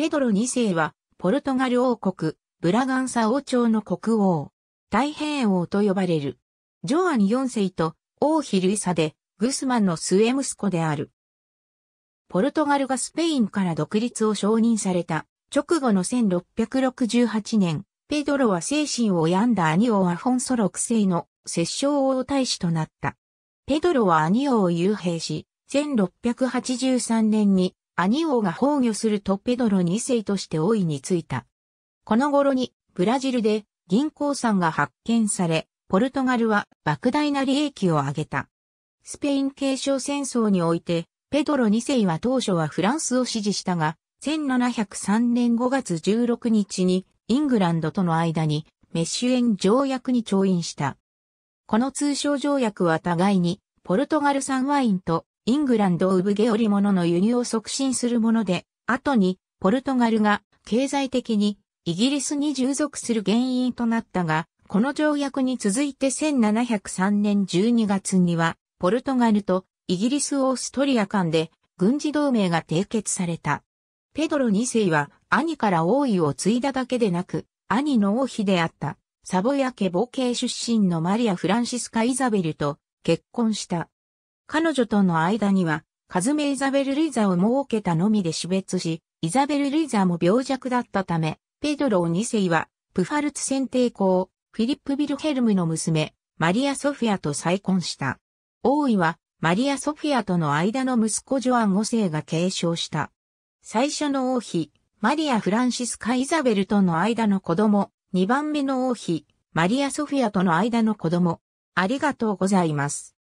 ペドロ2世は、ポルトガル王国、ブラガンサ王朝の国王、太平王と呼ばれる。ジョアン4世と王妃ルイサで、グスマンの末息子である。ポルトガルがスペインから独立を承認された直後の1668年、ペドロは精神を病んだ兄王アフォンソ6世の摂政王太子となった。ペドロは兄王を幽閉し、1683年に兄王が崩御するとペドロ2世として王位についた。この頃にブラジルで銀鉱山が発見され、ポルトガルは莫大な利益を上げた。スペイン継承戦争において、ペドロ2世は当初はフランスを支持したが、1703年5月16日にイングランドとの間にメッシュエン条約に調印した。この通商条約は互いにポルトガル産ワインとイングランド産毛織物の輸入を促進するもので、後にポルトガルが経済的にイギリスに従属する原因となったが、この条約に続いて1703年12月には、ポルトガルとイギリスオーストリア間で軍事同盟が締結された。ペドロ2世は兄から王位を継いだだけでなく、兄の王妃であったサボヤ家母系出身のマリア・フランシスカ・イザベルと結婚した。彼女との間には、カズメ・イザベル・ルイザを設けたのみで死別し、イザベル・ルイザも病弱だったため、ペドロ2世は、プファルツ選定公、フィリップ・ビルヘルムの娘、マリア・ソフィアと再婚した。王位は、マリア・ソフィアとの間の息子ジョアン5世が継承した。最初の王妃、マリア・フランシスカ・イザベルとの間の子供、2番目の王妃、マリア・ソフィアとの間の子供。ありがとうございます。